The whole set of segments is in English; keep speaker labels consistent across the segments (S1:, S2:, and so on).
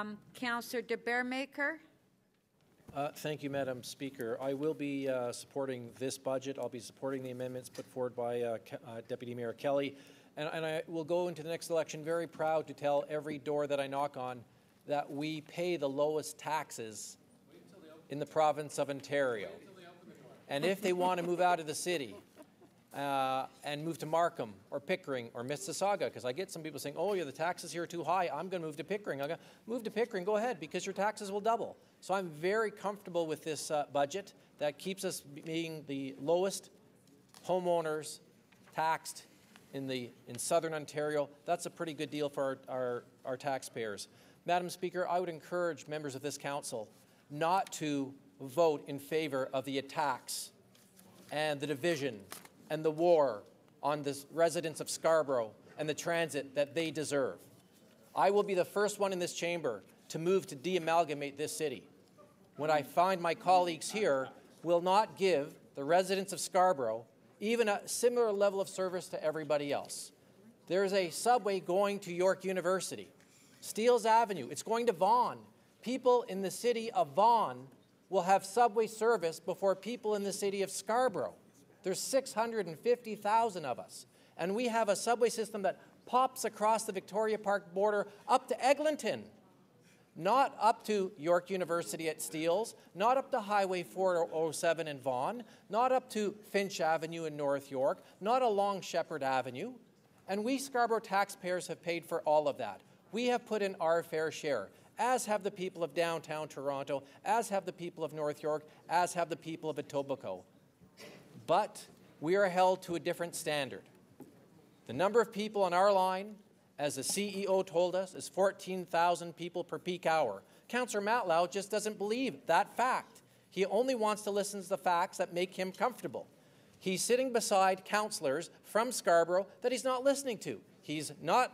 S1: Um, Councillor De Baeremaeker?
S2: Uh, Thank you, Madam Speaker. I will be uh, supporting this budget. I'll be supporting the amendments put forward by uh, uh, Deputy Mayor Kelly. And and I will go into the next election very proud to tell every door that I knock on that we pay the lowest taxes in the province of Ontario. And if they want to move out of the city uh, and move to Markham or Pickering or Mississauga, because I get some people saying, oh, yeah, the taxes here are too high, I'm going to move to Pickering. I go, move to Pickering, go ahead, because your taxes will double. So I'm very comfortable with this uh, budget that keeps us being the lowest homeowners taxed in, the, in southern Ontario. That's a pretty good deal for our, our, our taxpayers. Madam Speaker, I would encourage members of this council not to vote in favor of the attacks and the division and the war on the residents of Scarborough and the transit that they deserve. I will be the first one in this chamber to move to de-amalgamate this city. When I find my colleagues here will not give the residents of Scarborough even a similar level of service to everybody else. There's a subway going to York University, Steeles Avenue, it's going to Vaughan. People in the city of Vaughan will have subway service before people in the city of Scarborough. There's 650,000 of us. And we have a subway system that pops across the Victoria Park border up to Eglinton. Not up to York University at Steeles, not up to Highway 407 in Vaughan, not up to Finch Avenue in North York, not along Sheppard Avenue. And we Scarborough taxpayers have paid for all of that. We have put in our fair share, as have the people of downtown Toronto, as have the people of North York, as have the people of Etobicoke but we are held to a different standard. The number of people on our line, as the CEO told us, is 14,000 people per peak hour. Councillor Matlow just doesn't believe that fact. He only wants to listen to the facts that make him comfortable. He's sitting beside councillors from Scarborough that he's not listening to. He's not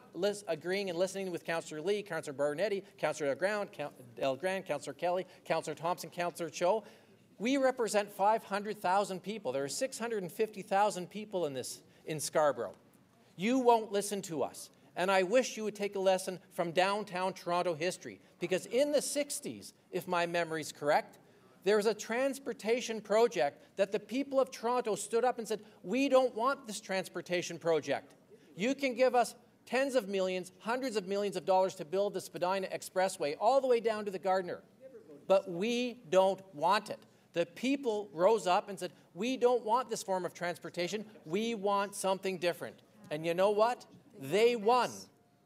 S2: agreeing and listening with Councillor Lee, Councillor Bernetti, Councillor Del Grande, Count- Del Grande, Councillor Kelly, Councillor Thompson, Councillor Cho. We represent 500,000 people. There are 650,000 people in this in Scarborough. You won't listen to us. And I wish you would take a lesson from downtown Toronto history because in the 60s, if my memory is correct, there was a transportation project that the people of Toronto stood up and said, "We don't want this transportation project. You can give us tens of millions, hundreds of millions of dollars to build the Spadina Expressway all the way down to the Gardiner. But we don't want it. The people rose up and said, We don't want this form of transportation. We want something different. And you know what? They won.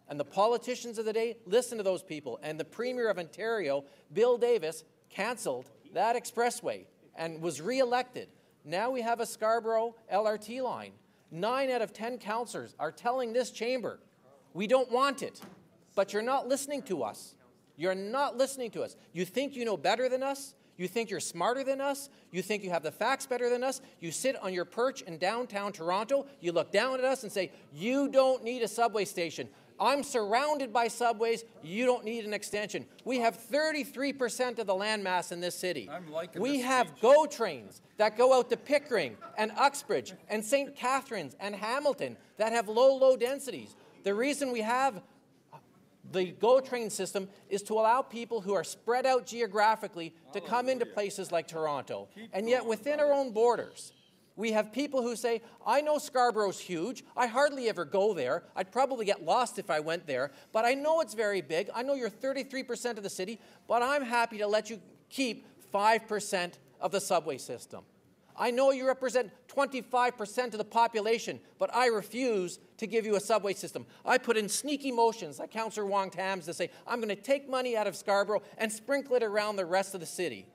S2: And the politicians of the day listened to those people. And the Premier of Ontario, Bill Davis, cancelled that expressway and was re-elected. Now we have a Scarborough LRT line. Nine out of 10 councillors are telling this chamber, we don't want it. But you're not listening to us. You're not listening to us. You think you know better than us? You think you're smarter than us? You think you have the facts better than us? You sit on your perch in downtown Toronto, you look down at us and say, You don't need a subway station. I'm surrounded by subways. You don't need an extension. We have 33% of the landmass in this city.
S3: I'm liking
S2: we
S3: this
S2: have
S3: speech.
S2: GO trains that go out to Pickering and Uxbridge and St. Catharines and Hamilton that have low, low densities. The reason we have the GO train system is to allow people who are spread out geographically to come into places like Toronto. And yet, within our own borders, we have people who say, I know Scarborough's huge. I hardly ever go there. I'd probably get lost if I went there. But I know it's very big. I know you're 33% of the city, but I'm happy to let you keep 5% of the subway system. I know you represent 25% of the population, but I refuse to give you a subway system. I put in sneaky motions like Councillor Wong-Tam's to say, I'm going to take money out of Scarborough and sprinkle it around the rest of the city.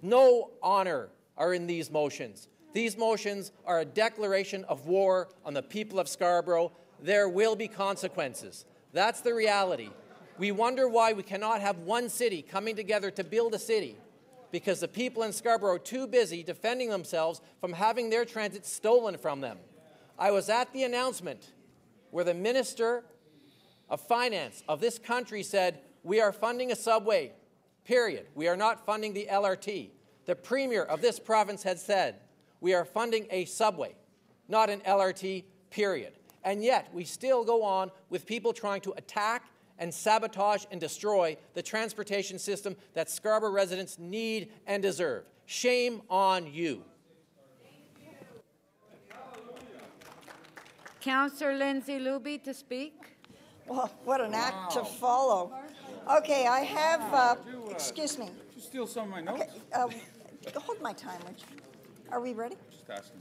S2: No honor are in these motions. These motions are a declaration of war on the people of Scarborough. There will be consequences. That's the reality. We wonder why we cannot have one city coming together to build a city because the people in Scarborough are too busy defending themselves from having their transit stolen from them. I was at the announcement where the Minister of Finance of this country said, We are funding a subway, period. We are not funding the LRT. The Premier of this province had said, We are funding a subway, not an LRT, period. And yet, we still go on with people trying to attack and sabotage and destroy the transportation system that Scarborough residents need and deserve. Shame on you.
S1: Councillor Lindsay Luby to speak.
S3: Well, what an act to follow. Okay, I have, uh, excuse me.
S4: Steal some of my notes?
S3: Okay, uh, hold my time, would you? Are we ready?
S4: Just asking.